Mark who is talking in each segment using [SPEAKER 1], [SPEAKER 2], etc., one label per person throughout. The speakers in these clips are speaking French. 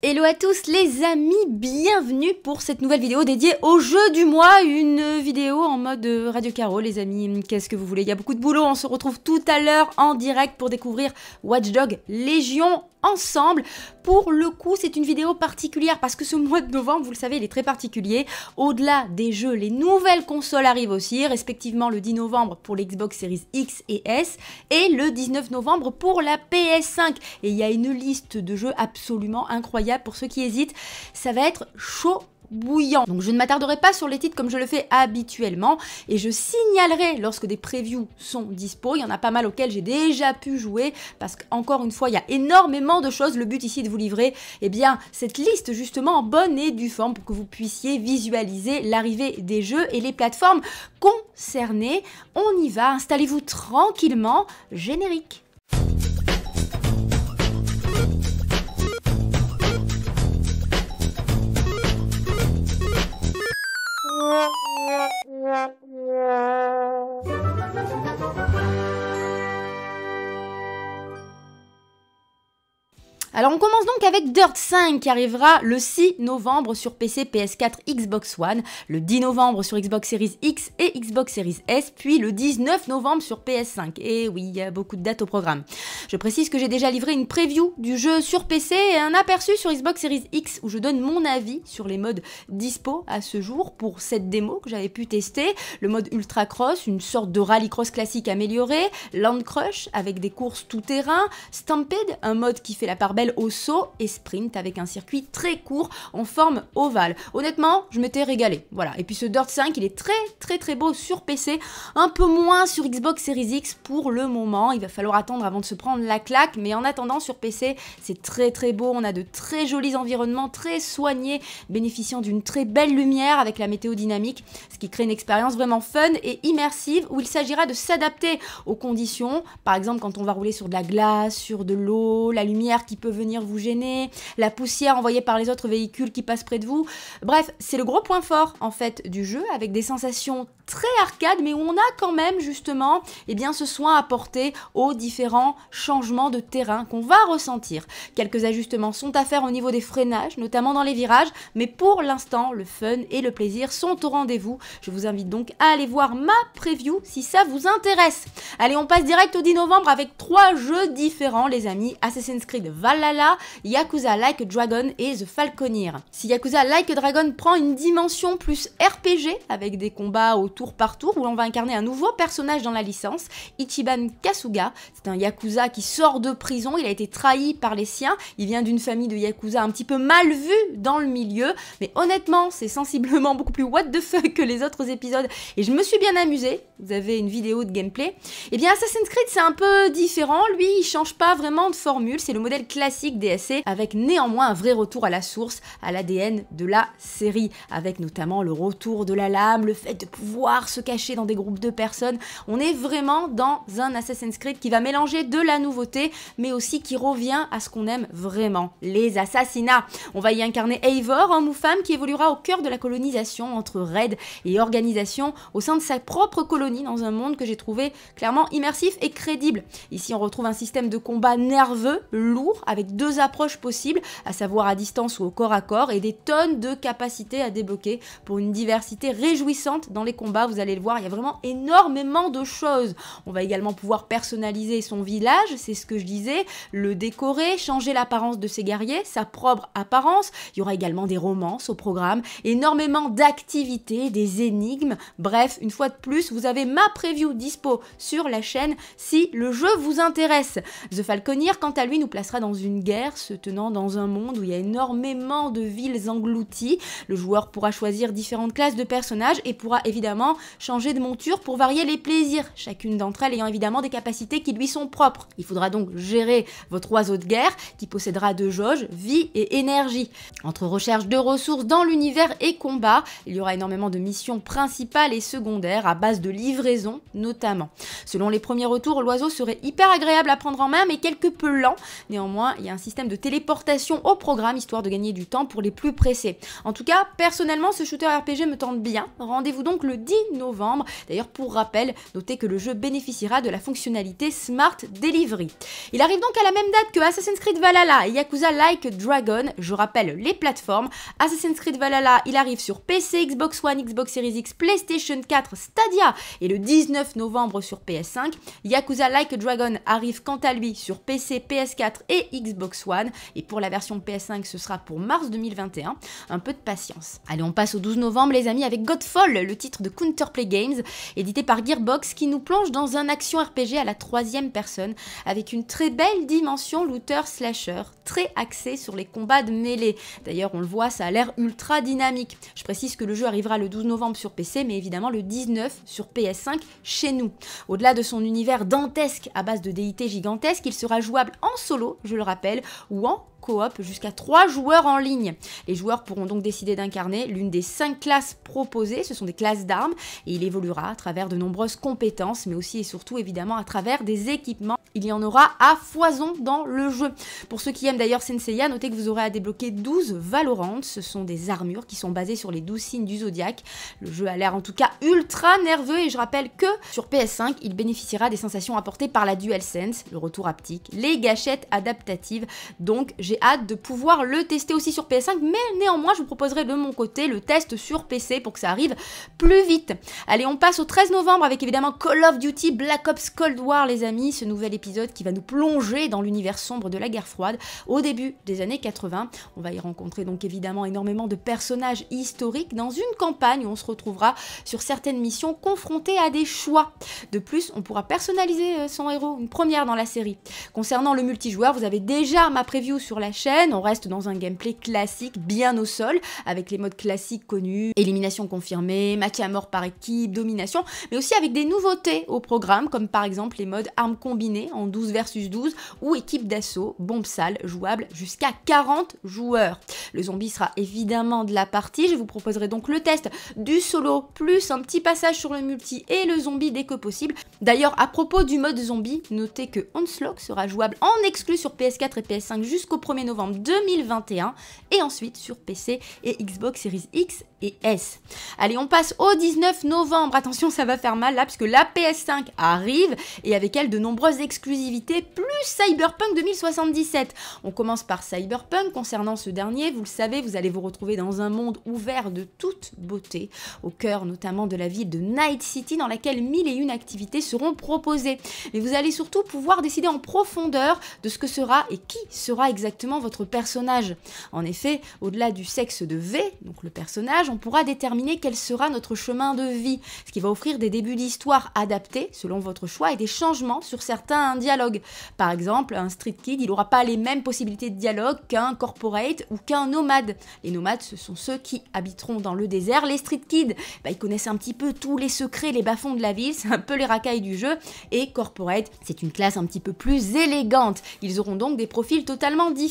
[SPEAKER 1] Hello à tous les amis, bienvenue pour cette nouvelle vidéo dédiée au jeu du mois, une vidéo en mode Radio Caro les amis, qu'est-ce que vous voulez, il y a beaucoup de boulot, on se retrouve tout à l'heure en direct pour découvrir Watchdog Légion ensemble. Pour le coup, c'est une vidéo particulière parce que ce mois de novembre, vous le savez, il est très particulier. Au-delà des jeux, les nouvelles consoles arrivent aussi, respectivement le 10 novembre pour l'Xbox Series X et S et le 19 novembre pour la PS5. Et il y a une liste de jeux absolument incroyable pour ceux qui hésitent. Ça va être chaud bouillant. Donc je ne m'attarderai pas sur les titres comme je le fais habituellement et je signalerai lorsque des previews sont dispo. Il y en a pas mal auxquels j'ai déjà pu jouer parce qu'encore une fois, il y a énormément de choses. Le but ici de vous livrer eh bien, cette liste justement en bonne et due forme pour que vous puissiez visualiser l'arrivée des jeux et les plateformes concernées. On y va, installez-vous tranquillement. Générique. Thank you. Alors on commence donc avec Dirt 5 qui arrivera le 6 novembre sur PC, PS4, Xbox One, le 10 novembre sur Xbox Series X et Xbox Series S, puis le 19 novembre sur PS5. Et oui, il y a beaucoup de dates au programme. Je précise que j'ai déjà livré une preview du jeu sur PC et un aperçu sur Xbox Series X où je donne mon avis sur les modes dispo à ce jour pour cette démo que j'avais pu tester. Le mode Ultra Cross, une sorte de rallycross classique amélioré, Land Crush avec des courses tout terrain, Stampede, un mode qui fait la part au saut et sprint avec un circuit très court en forme ovale. Honnêtement, je m'étais régalé. Voilà. Et puis ce Dirt 5, il est très très très beau sur PC, un peu moins sur Xbox Series X pour le moment. Il va falloir attendre avant de se prendre la claque, mais en attendant sur PC, c'est très très beau. On a de très jolis environnements, très soignés, bénéficiant d'une très belle lumière avec la météo dynamique, ce qui crée une expérience vraiment fun et immersive où il s'agira de s'adapter aux conditions. Par exemple, quand on va rouler sur de la glace, sur de l'eau, la lumière qui peut venir vous gêner, la poussière envoyée par les autres véhicules qui passent près de vous. Bref, c'est le gros point fort en fait du jeu avec des sensations très arcade mais où on a quand même justement eh bien, ce soin apporté aux différents changements de terrain qu'on va ressentir. Quelques ajustements sont à faire au niveau des freinages, notamment dans les virages, mais pour l'instant, le fun et le plaisir sont au rendez-vous. Je vous invite donc à aller voir ma preview si ça vous intéresse. Allez, on passe direct au 10 novembre avec trois jeux différents, les amis. Assassin's Creed Valhalla, Yakuza Like Dragon et The Falconeer. Si Yakuza Like Dragon prend une dimension plus RPG avec des combats au tour par tour où on va incarner un nouveau personnage dans la licence, Ichiban Kasuga. C'est un Yakuza qui sort de prison, il a été trahi par les siens, il vient d'une famille de Yakuza un petit peu mal vue dans le milieu, mais honnêtement c'est sensiblement beaucoup plus what the fuck que les autres épisodes. Et je me suis bien amusée, vous avez une vidéo de gameplay. Et eh bien Assassin's Creed c'est un peu différent, lui il change pas vraiment de formule, c'est le modèle classique DSC avec néanmoins un vrai retour à la source, à l'ADN de la série, avec notamment le retour de la lame, le fait de pouvoir se cacher dans des groupes de personnes. On est vraiment dans un Assassin's Creed qui va mélanger de la nouveauté, mais aussi qui revient à ce qu'on aime vraiment, les assassinats. On va y incarner Eivor, homme ou femme qui évoluera au cœur de la colonisation entre raid et organisation au sein de sa propre colonie dans un monde que j'ai trouvé clairement immersif et crédible. Ici, on retrouve un système de combat nerveux, lourd, avec deux approches possibles, à savoir à distance ou au corps à corps, et des tonnes de capacités à débloquer pour une diversité réjouissante dans les combats. Vous allez le voir, il y a vraiment énormément de choses. On va également pouvoir personnaliser son village, c'est ce que je disais, le décorer, changer l'apparence de ses guerriers, sa propre apparence. Il y aura également des romances au programme, énormément d'activités, des énigmes. Bref, une fois de plus, vous avez ma preview dispo sur la chaîne si le jeu vous intéresse. The Falconeer, quant à lui, nous placera dans une guerre se tenant dans un monde où il y a énormément de villes englouties. Le joueur pourra choisir différentes classes de personnages et pourra évidemment changer de monture pour varier les plaisirs, chacune d'entre elles ayant évidemment des capacités qui lui sont propres. Il faudra donc gérer votre oiseau de guerre qui possédera deux jauges, vie et énergie. Entre recherche de ressources dans l'univers et combat, il y aura énormément de missions principales et secondaires à base de livraison notamment. Selon les premiers retours, l'oiseau serait hyper agréable à prendre en main mais quelque peu lent. Néanmoins, il y a un système de téléportation au programme, histoire de gagner du temps pour les plus pressés. En tout cas, personnellement, ce shooter RPG me tente bien. Rendez-vous donc le 10 novembre. D'ailleurs, pour rappel, notez que le jeu bénéficiera de la fonctionnalité Smart Delivery. Il arrive donc à la même date que Assassin's Creed Valhalla et Yakuza Like Dragon. Je rappelle les plateformes. Assassin's Creed Valhalla, il arrive sur PC, Xbox One, Xbox Series X, PlayStation 4, Stadia et le 19 novembre sur PS5. Yakuza Like Dragon arrive quant à lui sur PC, PS4 et Xbox One. Et pour la version PS5, ce sera pour mars 2021. Un peu de patience. Allez, on passe au 12 novembre, les amis, avec Godfall, le titre de Counterplay Games, édité par Gearbox, qui nous plonge dans un action RPG à la troisième personne, avec une très belle dimension looter-slasher, très axée sur les combats de mêlée. D'ailleurs, on le voit, ça a l'air ultra dynamique. Je précise que le jeu arrivera le 12 novembre sur PC, mais évidemment le 19 sur PS5 chez nous. Au-delà de son univers dantesque à base de déités gigantesques, il sera jouable en solo, je le rappelle, ou en coop jusqu'à 3 joueurs en ligne. Les joueurs pourront donc décider d'incarner l'une des 5 classes proposées, ce sont des classes d'armes, et il évoluera à travers de nombreuses compétences, mais aussi et surtout évidemment à travers des équipements. Il y en aura à foison dans le jeu. Pour ceux qui aiment d'ailleurs Senseiya, notez que vous aurez à débloquer 12 Valorant, ce sont des armures qui sont basées sur les 12 signes du zodiaque. Le jeu a l'air en tout cas ultra nerveux et je rappelle que sur PS5, il bénéficiera des sensations apportées par la DualSense, le retour haptique, les gâchettes adaptatives, donc j'ai hâte de pouvoir le tester aussi sur PS5, mais néanmoins, je vous proposerai de mon côté le test sur PC pour que ça arrive plus vite. Allez, on passe au 13 novembre avec évidemment Call of Duty Black Ops Cold War, les amis, ce nouvel épisode qui va nous plonger dans l'univers sombre de la guerre froide au début des années 80. On va y rencontrer donc évidemment énormément de personnages historiques dans une campagne où on se retrouvera sur certaines missions confrontées à des choix. De plus, on pourra personnaliser euh, son héros, une première dans la série. Concernant le multijoueur, vous avez déjà ma preview la chaîne. On reste dans un gameplay classique, bien au sol, avec les modes classiques connus, élimination confirmée, match à mort par équipe, domination, mais aussi avec des nouveautés au programme, comme par exemple les modes armes combinées en 12 versus 12 ou équipe d'assaut, bombe sale, jouable jusqu'à 40 joueurs. Le zombie sera évidemment de la partie. Je vous proposerai donc le test du solo plus un petit passage sur le multi et le zombie dès que possible. D'ailleurs, à propos du mode zombie, notez que Onslaught sera jouable en exclu sur PS4 et PS5 jusqu'au 1er novembre 2021 et ensuite sur PC et Xbox Series X et S. Allez, on passe au 19 novembre. Attention, ça va faire mal là, puisque la PS5 arrive et avec elle de nombreuses exclusivités, plus Cyberpunk 2077. On commence par Cyberpunk. Concernant ce dernier, vous le savez, vous allez vous retrouver dans un monde ouvert de toute beauté, au cœur notamment de la ville de Night City, dans laquelle mille et une activités seront proposées. Mais vous allez surtout pouvoir décider en profondeur de ce que sera et qui sera exactement votre personnage. En effet, au-delà du sexe de V, donc le personnage, on pourra déterminer quel sera notre chemin de vie, ce qui va offrir des débuts d'histoire adaptés selon votre choix et des changements sur certains dialogues. Par exemple, un street kid, il n'aura pas les mêmes possibilités de dialogue qu'un corporate ou qu'un nomade. Les nomades, ce sont ceux qui habiteront dans le désert. Les street kids, bah, ils connaissent un petit peu tous les secrets, les bas-fonds de la ville, c'est un peu les racailles du jeu. Et corporate, c'est une classe un petit peu plus élégante. Ils auront donc des profils totalement différents.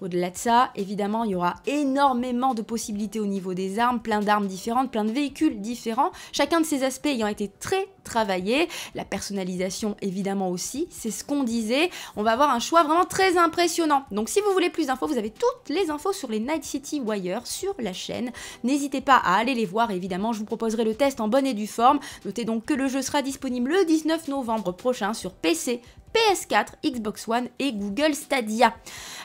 [SPEAKER 1] Au-delà de ça, évidemment, il y aura énormément de possibilités au niveau des armes, plein d'armes différentes, plein de véhicules différents, chacun de ces aspects ayant été très travaillé, la personnalisation évidemment aussi, c'est ce qu'on disait, on va avoir un choix vraiment très impressionnant. Donc si vous voulez plus d'infos, vous avez toutes les infos sur les Night City Wire sur la chaîne, n'hésitez pas à aller les voir, évidemment je vous proposerai le test en bonne et due forme, notez donc que le jeu sera disponible le 19 novembre prochain sur PC, PS4, Xbox One et Google Stadia.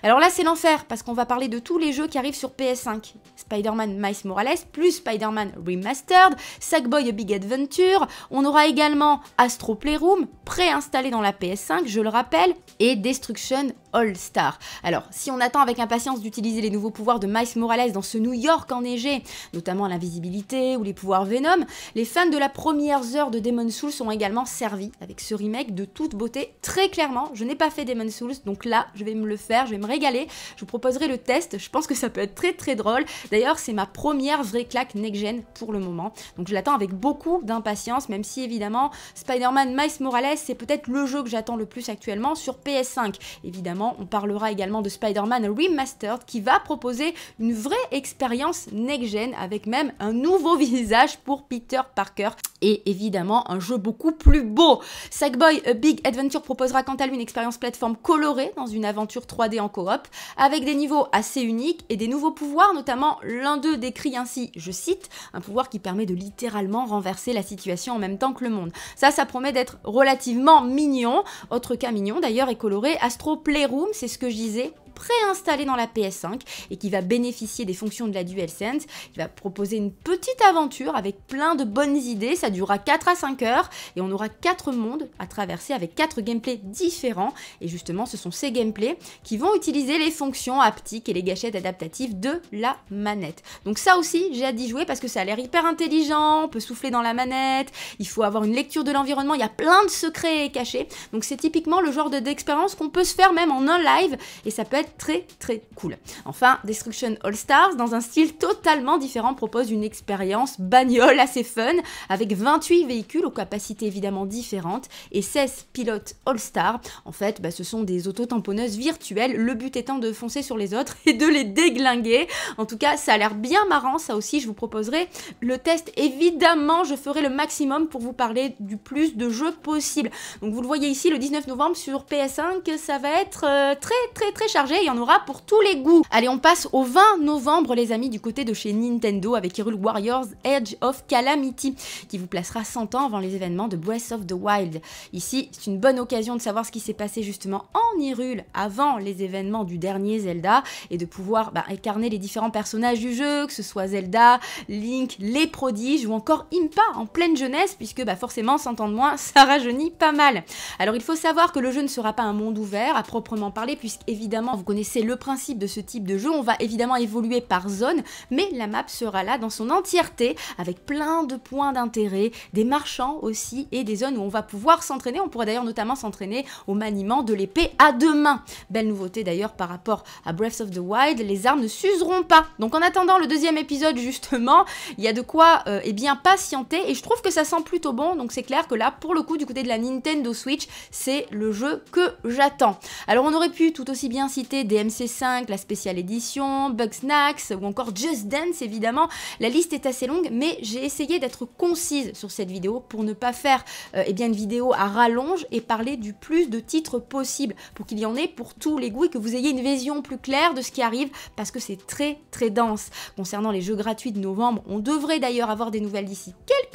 [SPEAKER 1] Alors là, c'est l'enfer parce qu'on va parler de tous les jeux qui arrivent sur PS5. Spider-Man Miles Morales plus Spider-Man Remastered, Sackboy A Big Adventure, on aura également Astro Playroom, préinstallé dans la PS5, je le rappelle, et Destruction All Star. Alors, si on attend avec impatience d'utiliser les nouveaux pouvoirs de Miles Morales dans ce New York enneigé, notamment l'invisibilité ou les pouvoirs Venom, les fans de la première heure de Demon's Souls sont également servis avec ce remake de toute beauté. Très clairement, je n'ai pas fait Demon's Souls, donc là, je vais me le faire, je vais me régaler. Je vous proposerai le test, je pense que ça peut être très très drôle. D'ailleurs, c'est ma première vraie claque next-gen pour le moment, donc je l'attends avec beaucoup d'impatience, même si évidemment, Spider-Man Miles Morales, c'est peut-être le jeu que j'attends le plus actuellement sur PS5. Évidemment, on parlera également de Spider-Man Remastered qui va proposer une vraie expérience next-gen avec même un nouveau visage pour Peter Parker et évidemment un jeu beaucoup plus beau. Sackboy A Big Adventure propose proposera quant à lui une expérience plateforme colorée dans une aventure 3D en coop, avec des niveaux assez uniques et des nouveaux pouvoirs, notamment l'un d'eux décrit ainsi, je cite, un pouvoir qui permet de littéralement renverser la situation en même temps que le monde. Ça, ça promet d'être relativement mignon. Autre cas mignon d'ailleurs et coloré, Astro Playroom, c'est ce que je disais, préinstallé dans la PS5 et qui va bénéficier des fonctions de la DualSense. Il va proposer une petite aventure avec plein de bonnes idées. Ça durera 4 à 5 heures et on aura 4 mondes à traverser avec 4 gameplays différents. Et justement, ce sont ces gameplays qui vont utiliser les fonctions haptiques et les gâchettes adaptatives de la manette. Donc ça aussi, j'ai hâte d'y jouer parce que ça a l'air hyper intelligent, on peut souffler dans la manette, il faut avoir une lecture de l'environnement, il y a plein de secrets cachés. Donc c'est typiquement le genre d'expérience qu'on peut se faire même en un live et ça peut être très très cool. Enfin, Destruction All Stars, dans un style totalement différent, propose une expérience bagnole assez fun, avec 28 véhicules aux capacités évidemment différentes et 16 pilotes All Stars. En fait, bah, ce sont des auto-tamponneuses virtuelles, le but étant de foncer sur les autres et de les déglinguer. En tout cas, ça a l'air bien marrant, ça aussi je vous proposerai le test. Évidemment, je ferai le maximum pour vous parler du plus de jeux possible. Donc vous le voyez ici, le 19 novembre sur PS5, ça va être euh, très très très chargé il y en aura pour tous les goûts. Allez, on passe au 20 novembre, les amis, du côté de chez Nintendo avec Hyrule Warriors Edge of Calamity, qui vous placera 100 ans avant les événements de Breath of the Wild. Ici, c'est une bonne occasion de savoir ce qui s'est passé justement en Hyrule avant les événements du dernier Zelda et de pouvoir bah, incarner les différents personnages du jeu, que ce soit Zelda, Link, les prodiges ou encore Impa en pleine jeunesse, puisque bah, forcément, 100 ans de moins, ça rajeunit pas mal. Alors, il faut savoir que le jeu ne sera pas un monde ouvert à proprement parler, puisqu'évidemment, vous connaissez le principe de ce type de jeu. On va évidemment évoluer par zone, mais la map sera là dans son entièreté, avec plein de points d'intérêt, des marchands aussi, et des zones où on va pouvoir s'entraîner. On pourrait d'ailleurs notamment s'entraîner au maniement de l'épée à deux mains. Belle nouveauté d'ailleurs par rapport à Breath of the Wild, les armes ne s'useront pas. Donc en attendant le deuxième épisode justement, il y a de quoi euh, eh bien patienter, et je trouve que ça sent plutôt bon, donc c'est clair que là, pour le coup, du côté de la Nintendo Switch, c'est le jeu que j'attends. Alors on aurait pu tout aussi bien citer DMC5, la spéciale édition, Bugsnax ou encore Just Dance évidemment. La liste est assez longue mais j'ai essayé d'être concise sur cette vidéo pour ne pas faire euh, eh une vidéo à rallonge et parler du plus de titres possible pour qu'il y en ait pour tous les goûts et que vous ayez une vision plus claire de ce qui arrive parce que c'est très très dense. Concernant les jeux gratuits de novembre, on devrait d'ailleurs avoir des nouvelles d'ici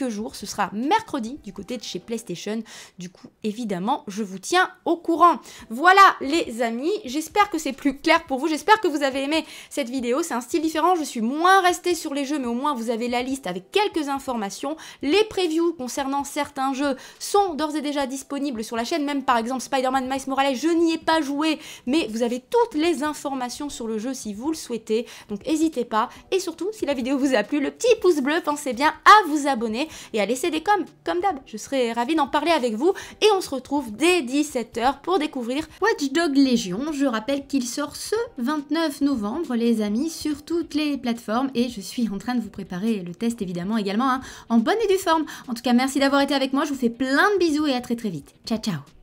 [SPEAKER 1] jours. Ce sera mercredi du côté de chez PlayStation. Du coup, évidemment, je vous tiens au courant. Voilà les amis, j'espère que c'est plus clair pour vous. J'espère que vous avez aimé cette vidéo. C'est un style différent. Je suis moins restée sur les jeux, mais au moins vous avez la liste avec quelques informations. Les previews concernant certains jeux sont d'ores et déjà disponibles sur la chaîne. Même par exemple Spider-Man Miles Morales, je n'y ai pas joué, mais vous avez toutes les informations sur le jeu si vous le souhaitez. Donc n'hésitez pas. Et surtout, si la vidéo vous a plu, le petit pouce bleu, pensez bien à vous abonner et à laisser des coms, comme d'hab. Je serai ravie d'en parler avec vous. Et on se retrouve dès 17h pour découvrir Watch Dog Légion. Je rappelle qu'il sort ce 29 novembre, les amis, sur toutes les plateformes. Et je suis en train de vous préparer le test, évidemment, également, hein, en bonne et due forme. En tout cas, merci d'avoir été avec moi. Je vous fais plein de bisous et à très très vite. Ciao, ciao